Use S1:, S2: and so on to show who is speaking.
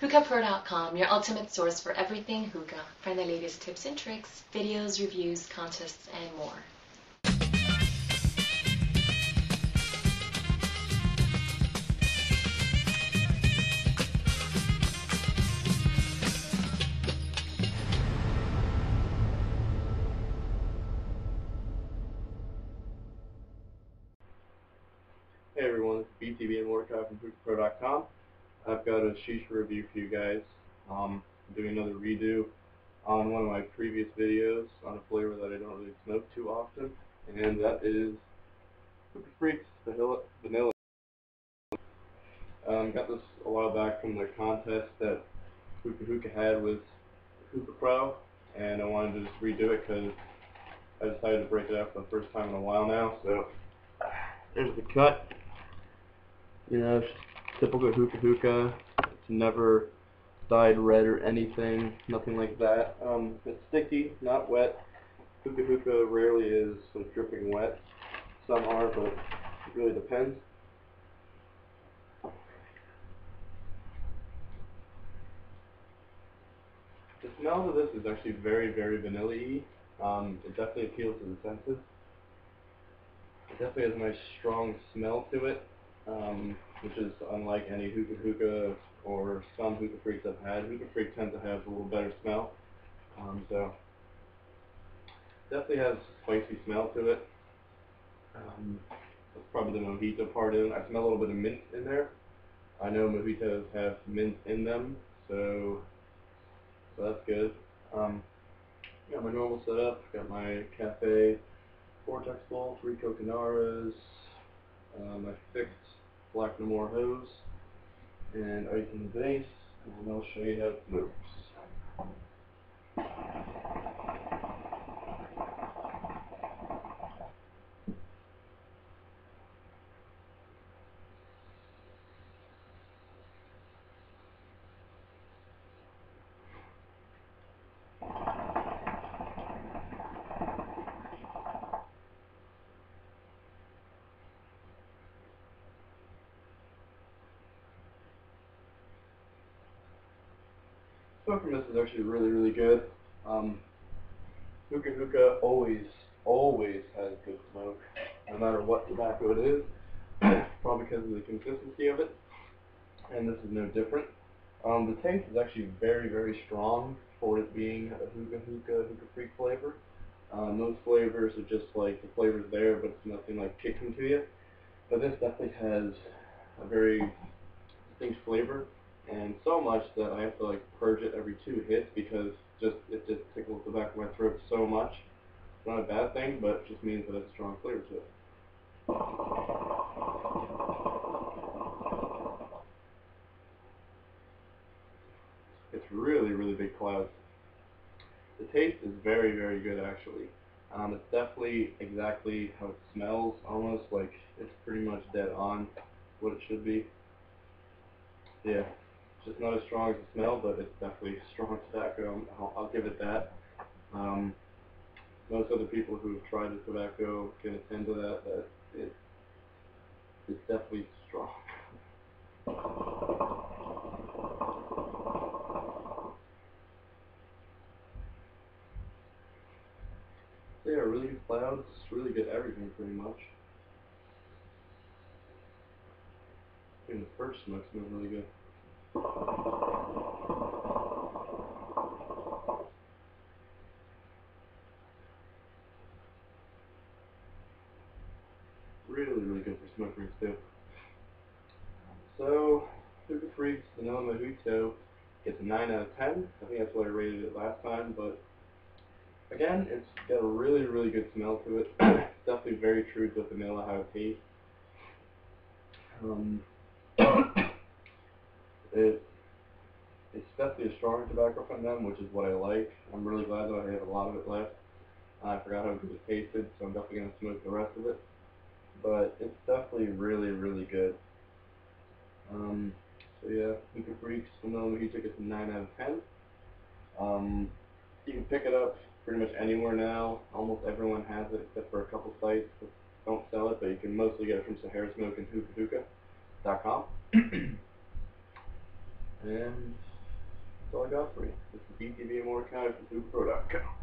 S1: HookahPro.com, your ultimate source for everything hookah. Find the latest tips and tricks, videos, reviews, contests, and more.
S2: Hey everyone, is BTBAMordecai from HookahPro.com. I've got a shisha review for you guys. Um, I'm doing another redo on one of my previous videos on a flavor that I don't really smoke too often, and that is Hookah Freaks Vanilla. Um, got this a while back from the contest that Hookah Hookah had with Hookah Pro, and I wanted to just redo it because I decided to break it out for the first time in a while now. So there's the cut. You know, typical hookah hookah. It's never dyed red or anything, nothing like that. Um, it's sticky, not wet. Hookah hookah rarely is dripping wet. Some are, but it really depends. The smell of this is actually very, very vanilla-y. Um, it definitely appeals to the senses. It definitely has a nice strong smell to it, um, which is unlike any hookah hookah or some hookah freaks I've had. Hookah freaks tend to have a little better smell, um, so definitely has spicy smell to it. Um, that's probably the mojito part in. I smell a little bit of mint in there. I know mojitos have mint in them, so so that's good. Um, got my normal setup. Got my cafe Vortex bowl, three Coconaras, uh, my fixed Black Namor hose, and ice in the base, and I'll show you how it moves. Smoke from this is actually really, really good. Um, hookah hookah always, always has good smoke, no matter what tobacco it is, probably because of the consistency of it, and this is no different. Um, the taste is actually very, very strong for it being a hookah hookah hookah freak flavor. Most flavors are just like the flavor's there, but it's nothing like kicking to you. But this definitely has a very distinct flavor and so much that I have to like purge it every two hits because just it just tickles the back of my throat so much. It's not a bad thing, but it just means that it's strong flavor to it. It's really, really big clouds. The taste is very, very good actually. Um, it's definitely exactly how it smells, almost like it's pretty much dead on what it should be. Yeah, just not as strong as the smell, but it's definitely strong tobacco. I'll, I'll give it that. Um, most other people who've tried the tobacco can attend to that. That it, it's definitely strong. So yeah, really good clouds, really good everything pretty much. Even the first smoke smells really good. Really, really good for smokers too. So, Hookah Freaks Vanilla Mojito gets a 9 out of 10. I think that's what I rated it last time, but again, it's got a really, really good smell to it. it's definitely very true to vanilla how it tastes. Um, it, it's definitely a stronger tobacco from them, which is what I like. I'm really glad that I have a lot of it left. I forgot how good it tasted, so I'm definitely going to smoke the rest of it. But it's definitely really, really good. Um, so yeah, Hookah Freaks, Vanilla took it a 9 out of 10. Um, you can pick it up pretty much anywhere now. Almost everyone has it except for a couple sites that don't sell it, but you can mostly get it from Sahara Smoke And that's all I got for you. This is BTV, more BTBAMordecai from HookahPro.com.